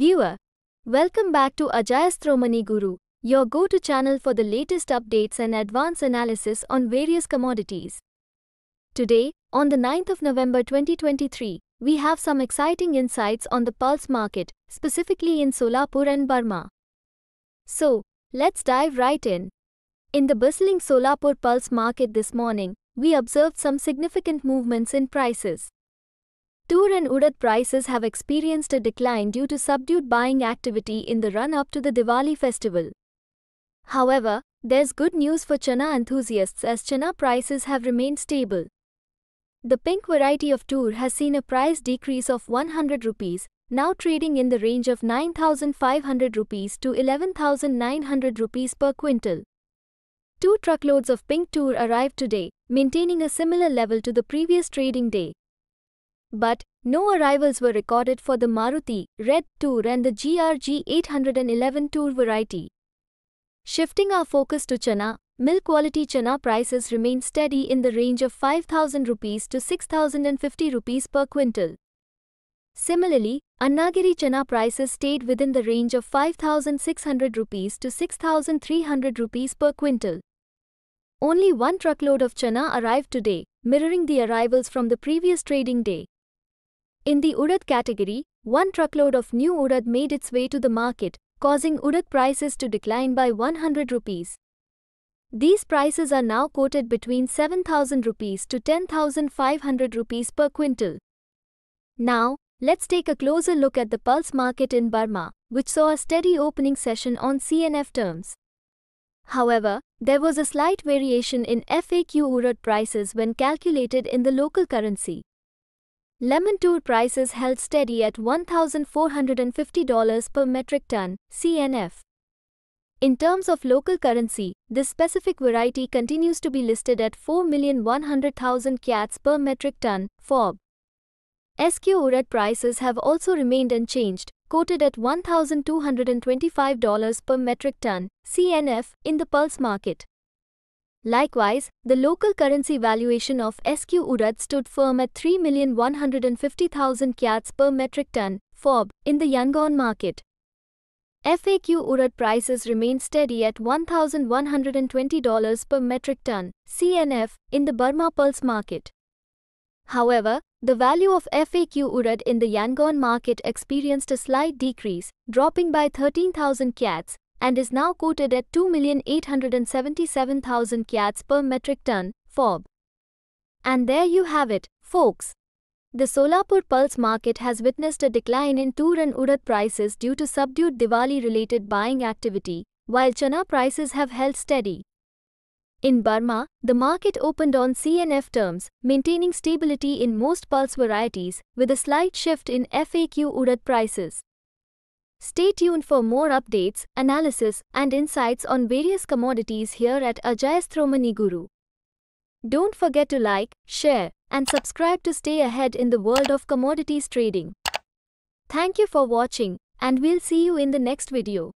Viewer, welcome back to Ajayastromoneyguru, your go-to channel for the latest updates and advanced analysis on various commodities. Today, on the 9th of November 2023, we have some exciting insights on the pulse market, specifically in Solapur and Burma. So, let's dive right in. In the bustling Solapur pulse market this morning, we observed some significant movements in prices. Tur and Urad prices have experienced a decline due to subdued buying activity in the run up to the Diwali festival. However, there's good news for chana enthusiasts as chana prices have remained stable. The pink variety of Tur has seen a price decrease of 100 rupees, now trading in the range of 9500 rupees to 11900 rupees per quintal. Two truckloads of pink Tur arrived today, maintaining a similar level to the previous trading day. But, no arrivals were recorded for the Maruti, Red Tur and the GRG 811 Tur variety. Shifting our focus to chana, milk quality chana prices remain steady in the range of 5000 rupees to 6050 rupees per quintal. Similarly, Annigeri chana prices stayed within the range of 5600 rupees to 6300 rupees per quintal. Only one truckload of chana arrived today, mirroring the arrivals from the previous trading day. In the urad category, one truckload of new urad made its way to the market, causing urad prices to decline by 100 rupees. These prices are now quoted between 7000 rupees to 10500 rupees per quintal. Now, let's take a closer look at the pulse market in Burma, which saw a steady opening session on CNF terms. However, there was a slight variation in FAQ urad prices when calculated in the local currency. Lemon Tur prices held steady at $1,450 per metric ton, CNF. In terms of local currency, this specific variety continues to be listed at 4,100,000 kyats per metric ton, FOB. SQ Urad prices have also remained unchanged, quoted at $1,225 per metric ton, CNF, in the pulse market. Likewise, the local currency valuation of SQ Urad stood firm at 3,150,000 kyats per metric ton, FOB, in the Yangon market. FAQ Urad prices remained steady at $1,120 per metric ton, CNF, in the Burma Pulse market. However, the value of FAQ Urad in the Yangon market experienced a slight decrease, dropping by 13,000 kyats, and is now quoted at 2,877,000 kyats per metric ton, FOB. And there you have it, folks. The Solapur pulse market has witnessed a decline in Tur and Urad prices due to subdued Diwali-related buying activity, while chana prices have held steady. In Burma, the market opened on CNF terms, maintaining stability in most pulse varieties, with a slight shift in FAQ Urad prices. Stay tuned for more updates, analysis, and insights on various commodities here at Ajayastromoneyguru. Don't forget to like, share, and subscribe to stay ahead in the world of commodities trading. Thank you for watching, and we'll see you in the next video.